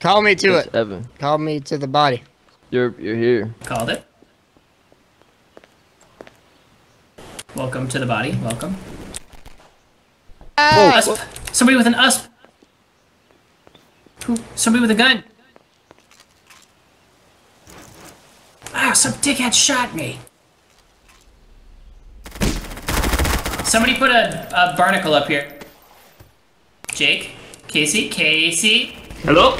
Call me to It's it. Evan. Call me to the body. You're you're here. Called it. Welcome to the body. Welcome. Ah, Usp. Somebody with an usp. Who? Somebody with a gun. Ah, some dickhead shot me. Somebody put a, a barnacle up here. Jake? Casey? Casey? Hello?